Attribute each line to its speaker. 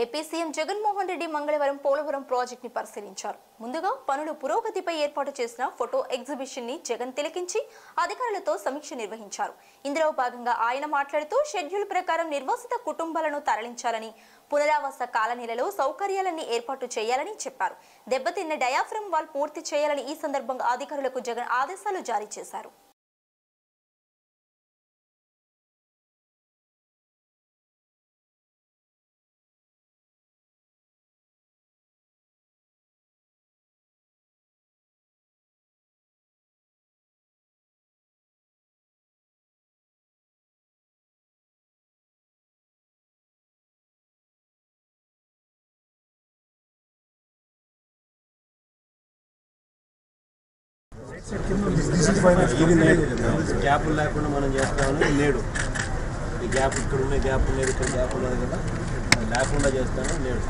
Speaker 1: AP CM Jaganmohan Reddy మంగళవారం పోలవరం ప్రాజెక్ట్ని పరిశీలించారు. ముందుగా పనుల పురోగతిపై ఏర్పాటు చేసిన ఫోటో ఎగ్జిబిషన్ని జగన్ తిలకించి అధికారులతో సమీక్ష నిర్వహించారు. ఇందులో భాగంగా ఆయన మాట్లాడుతూ షెడ్యూల్ ప్రకారం నిర్వాసిత కుటుంబాలను తరలించాలని పునరావాస కాలనీలలో సౌకర్యాలన్నీ ఏర్పాటు చేయాలని చెప్పారు. దెబ్బతిన్న డయాఫ్రమ్ వాల్ పూర్తి చేయాలని ఈ సందర్భంగా అధికారులకు జగన్ ఆదేశాలు జారీ చేశారు.
Speaker 2: ఇది నేడు గ్యాపులు లేకుండా మనం చేస్తామని నేడు. ఈ గ్యాప్ ఇక్కడ ఉన్న గ్యాప్ లేదు ఇక్కడ గ్యాప్ ఉన్నది కదా. లేకుండా చేస్తాను నేడు.